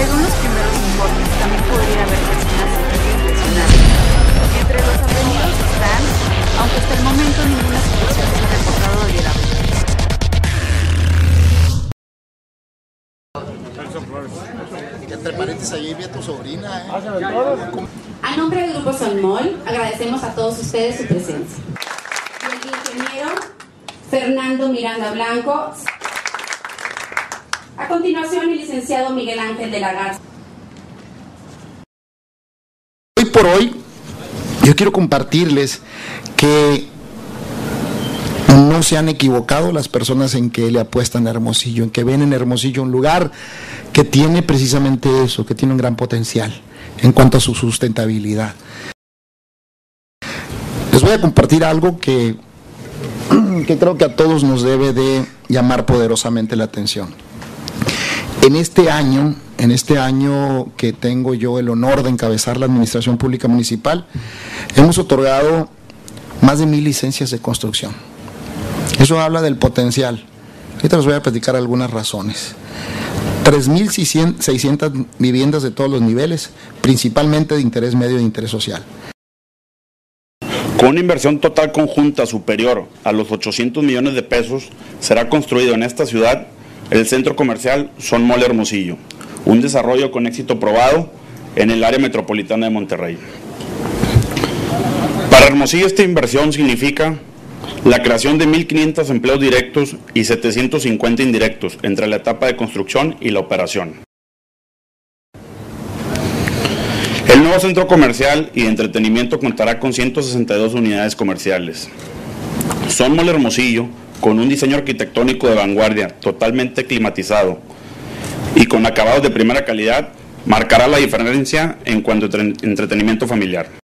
Según los primeros informes, también podría haber personas lesionadas. Entre los aprendidos están, aunque hasta el momento ninguna situación se ha reportado de grave. Entre paréntesis, ayer vi a tu sobrina. ¿eh? A nombre del Grupo Solmol, agradecemos a todos ustedes su presencia. Y el ingeniero Fernando Miranda Blanco. Continuación, el licenciado Miguel Ángel de la Garza. Hoy por hoy, yo quiero compartirles que no se han equivocado las personas en que le apuestan a Hermosillo, en que ven en Hermosillo un lugar que tiene precisamente eso, que tiene un gran potencial en cuanto a su sustentabilidad. Les voy a compartir algo que, que creo que a todos nos debe de llamar poderosamente la atención. En este año, en este año que tengo yo el honor de encabezar la Administración Pública Municipal, hemos otorgado más de mil licencias de construcción. Eso habla del potencial. Ahorita les voy a platicar algunas razones. 3.600 viviendas de todos los niveles, principalmente de interés medio e interés social. Con una inversión total conjunta superior a los 800 millones de pesos, será construido en esta ciudad el centro comercial Son Mole Hermosillo, un desarrollo con éxito probado en el área metropolitana de Monterrey. Para Hermosillo esta inversión significa la creación de 1.500 empleos directos y 750 indirectos entre la etapa de construcción y la operación. El nuevo centro comercial y de entretenimiento contará con 162 unidades comerciales. Son Mole Hermosillo, con un diseño arquitectónico de vanguardia, totalmente climatizado y con acabados de primera calidad, marcará la diferencia en cuanto a entretenimiento familiar.